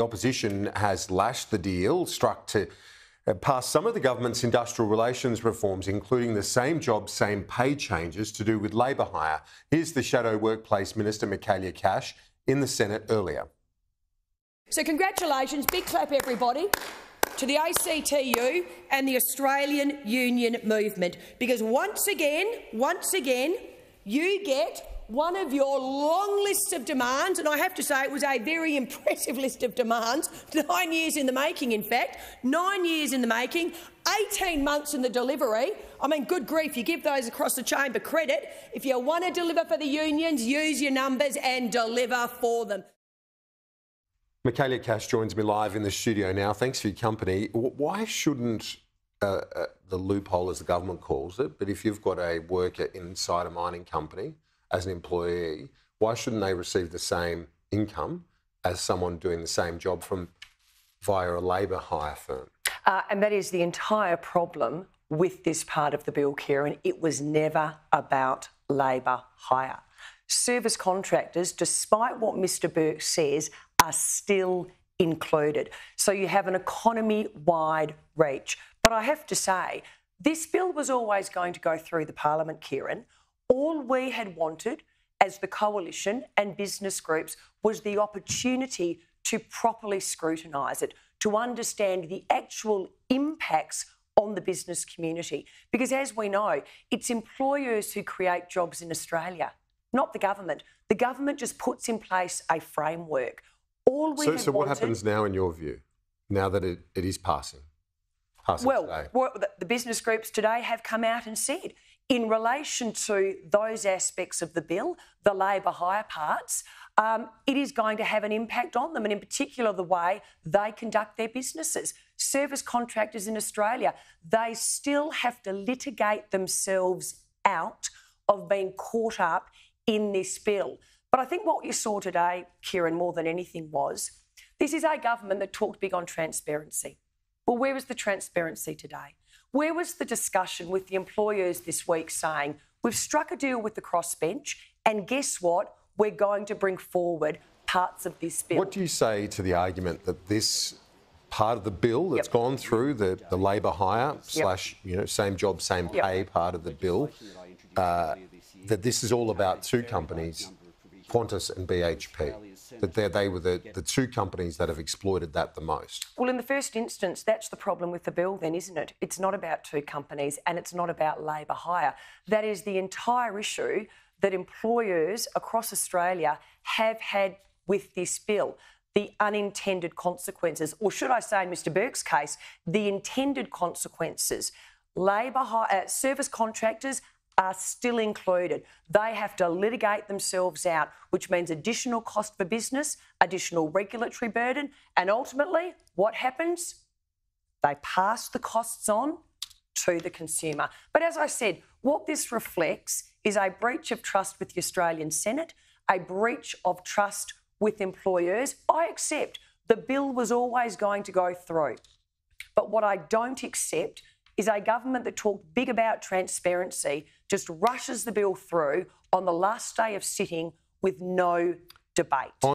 the opposition has lashed the deal struck to uh, pass some of the government's industrial relations reforms, including the same job, same pay changes to do with labour hire. Here's the Shadow Workplace Minister, Michaelia Cash, in the Senate earlier. So, congratulations, big clap, everybody, to the ACTU and the Australian Union Movement, because once again, once again, you get one of your long lists of demands, and I have to say it was a very impressive list of demands, nine years in the making, in fact, nine years in the making, 18 months in the delivery. I mean, good grief, you give those across the chamber credit. If you want to deliver for the unions, use your numbers and deliver for them. Michaelia Cash joins me live in the studio now. Thanks for your company. Why shouldn't uh, uh, the loophole, as the government calls it, but if you've got a worker inside a mining company as an employee, why shouldn't they receive the same income as someone doing the same job from via a labour hire firm? Uh, and that is the entire problem with this part of the bill, Kieran. It was never about labour hire. Service contractors, despite what Mr Burke says, are still included. So you have an economy wide reach. But I have to say, this bill was always going to go through the Parliament, Kieran. All we had wanted as the coalition and business groups was the opportunity to properly scrutinise it, to understand the actual impacts on the business community. Because as we know, it's employers who create jobs in Australia, not the government. The government just puts in place a framework. All we so, so what wanted... happens now, in your view, now that it, it is passing? passing well, well, the business groups today have come out and said, in relation to those aspects of the bill, the labour hire parts, um, it is going to have an impact on them, and in particular, the way they conduct their businesses. Service contractors in Australia, they still have to litigate themselves out of being caught up in this bill. But I think what you saw today, Kieran, more than anything was this is a government that talked big on transparency. Well, where was the transparency today? Where was the discussion with the employers this week saying, we've struck a deal with the crossbench, and guess what? We're going to bring forward parts of this bill. What do you say to the argument that this part of the bill that's yep. gone through the, the labour hire yep. slash you know same job same pay part of the bill uh, that this is all about two companies Qantas and BHP, that they were the, the two companies that have exploited that the most. Well, in the first instance, that's the problem with the bill, then, isn't it? It's not about two companies and it's not about labour hire. That is the entire issue that employers across Australia have had with this bill the unintended consequences, or should I say, in Mr Burke's case, the intended consequences. Labour uh, service contractors are still included. They have to litigate themselves out, which means additional cost for business, additional regulatory burden, and ultimately, what happens? They pass the costs on to the consumer. But as I said, what this reflects is a breach of trust with the Australian Senate, a breach of trust with employers. I accept the bill was always going to go through. But what I don't accept is a government that talked big about transparency just rushes the bill through on the last day of sitting with no debate.